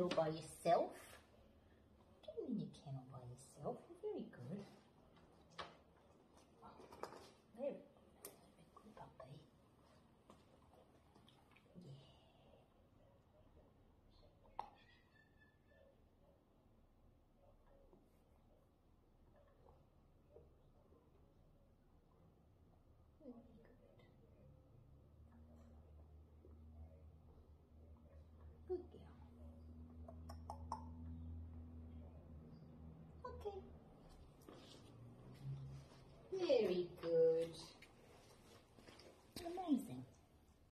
by yourself. Very good.